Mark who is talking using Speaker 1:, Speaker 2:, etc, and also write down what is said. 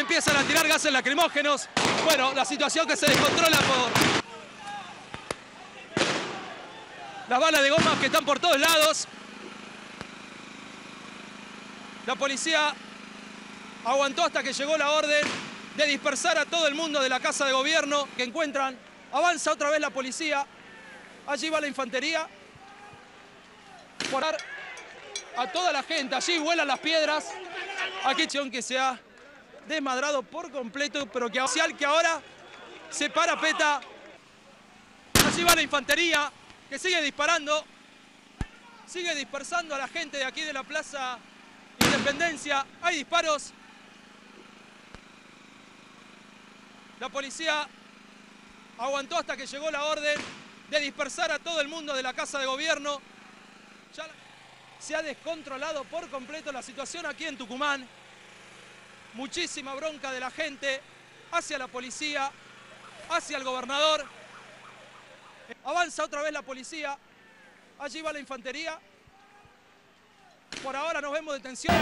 Speaker 1: empiezan a tirar gases lacrimógenos. Bueno, la situación que se descontrola por las balas de goma que están por todos lados. La policía aguantó hasta que llegó la orden de dispersar a todo el mundo de la casa de gobierno que encuentran. Avanza otra vez la policía. Allí va la infantería. Por a toda la gente. Allí vuelan las piedras. Aquí que se ha desmadrado por completo, pero que, que ahora se parapeta. Allí va la infantería que sigue disparando. Sigue dispersando a la gente de aquí de la Plaza Independencia. Hay disparos. La policía aguantó hasta que llegó la orden de dispersar a todo el mundo de la Casa de Gobierno. Ya se ha descontrolado por completo la situación aquí en Tucumán. Muchísima bronca de la gente hacia la policía, hacia el gobernador. Avanza otra vez la policía. Allí va la infantería. Por ahora nos vemos de tensión.